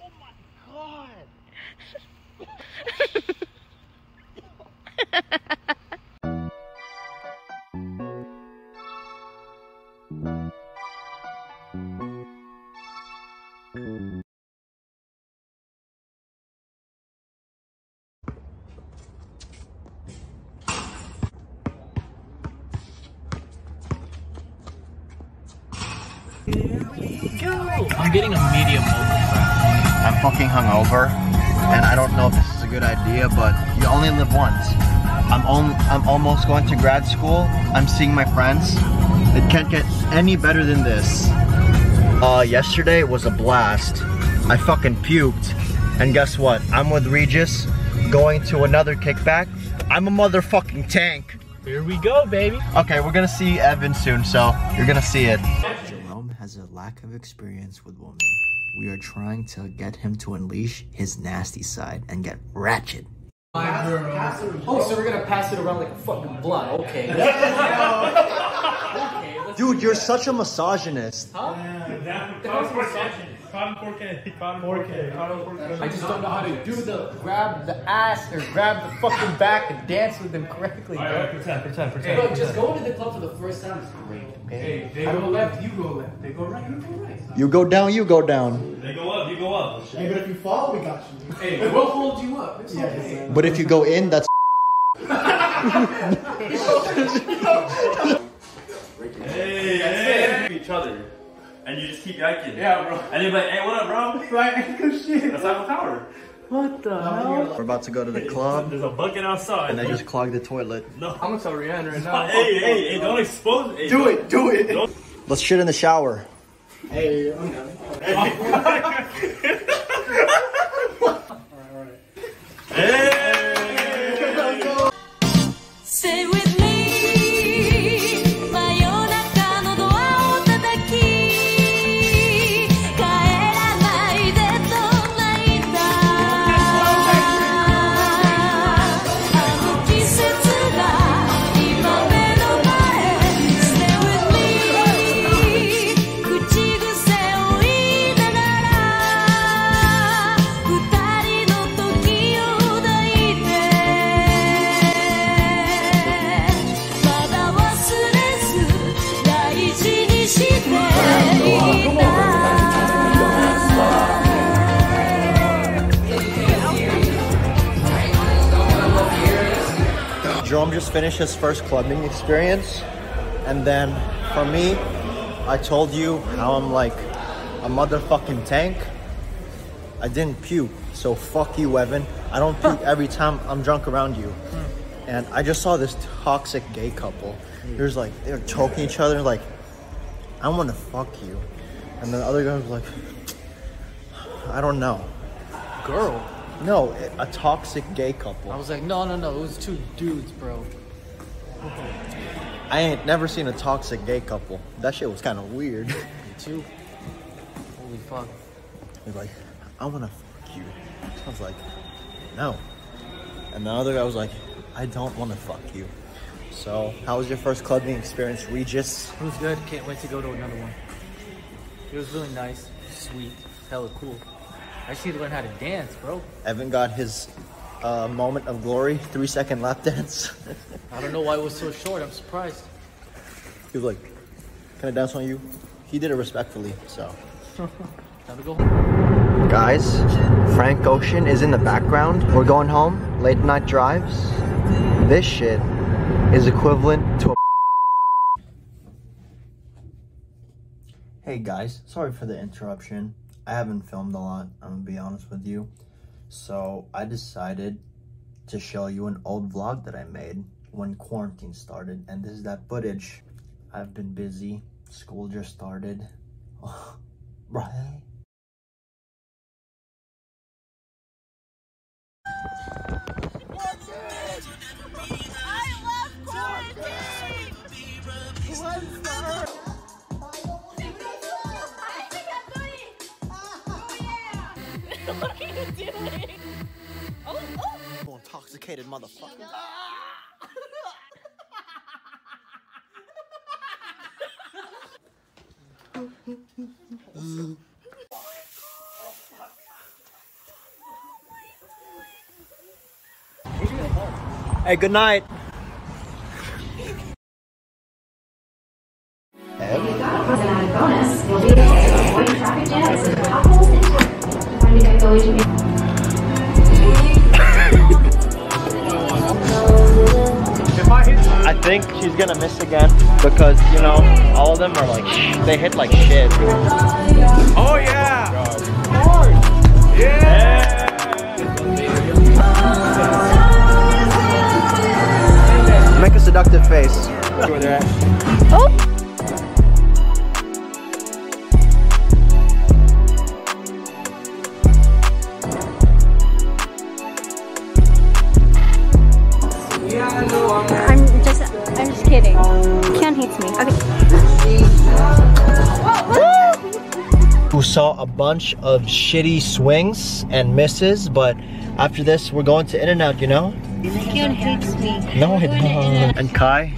oh my god! I'm getting a medium I'm fucking hungover, and I don't know if this is a good idea, but you only live once. I'm on, I'm almost going to grad school. I'm seeing my friends. It can't get any better than this. Uh, yesterday was a blast. I fucking puked, and guess what? I'm with Regis, going to another kickback. I'm a motherfucking tank. Here we go, baby. Okay, we're gonna see Evan soon, so you're gonna see it. Jerome has a lack of experience with women. We are trying to get him to unleash his nasty side and get ratchet. Oh, so we're gonna pass it around like a fucking blunt. Okay. okay let's Dude, you're such a misogynist. Cotton 4K. Cotton 4K. Cotton 4K. I just don't know how to do the grab the ass or grab the fucking back and dance with them correctly, bro. Pretend, pretend, pretend. Look, just going to the club for the first time is great. Okay. Hey, they go left, you go left. They go right, you go right. You go down, you go down. They go up, you go up. Hey, but if you fall, we got you. Hey, we'll hold you up. It's okay. But if you go in, that's Hey, hey. Each other. And you just keep yanking. Yeah, bro. And you're like, hey, what up, bro? Right, ankle shit. That's Eiffel Tower. What the hell? we're about to go to the club There's a bucket outside. and they just clogged the toilet. No. I'm gonna tell Rihanna right now. Hey, hey, hey, don't expose hey, Do it, do it. Let's shit in the shower. Hey, I'm down. Jerome just finished his first clubbing experience. And then for me, I told you how I'm like a motherfucking tank. I didn't puke. So fuck you, Evan. I don't puke every time I'm drunk around you. And I just saw this toxic gay couple. There's like, they're choking each other, like, I want to fuck you. And the other guy was like, I don't know. Girl. No, a toxic gay couple. I was like, no, no, no. It was two dudes, bro. I ain't never seen a toxic gay couple. That shit was kind of weird. Me too. Holy fuck. He's like, I want to fuck you. I was like, no. And the other guy was like, I don't want to fuck you. So, how was your first clubbing experience, Regis? It was good. Can't wait to go to another one. It was really nice, sweet, hella cool. I just need to learn how to dance, bro. Evan got his uh, moment of glory, three second lap dance. I don't know why it was so short. I'm surprised. he was like, Can I dance on you? He did it respectfully, so. Time to go. Guys, Frank Ocean is in the background. We're going home, late night drives. This shit is equivalent to a. Hey guys, sorry for the interruption. I haven't filmed a lot, I'm gonna be honest with you. So I decided to show you an old vlog that I made when quarantine started. And this is that footage. I've been busy, school just started. right? what are you doing? Oh, oh! Intoxicated motherfucker. Hey, good night. I think she's gonna miss again because you know all of them are like they hit like shit. Oh yeah! Saw a bunch of shitty swings and misses, but after this we're going to In-N-Out, you know? Keon hates me. No, I don't. And Kai,